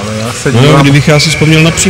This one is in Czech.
Ale já se no, dívám... No, kdybych já si vzpomněl napřímo.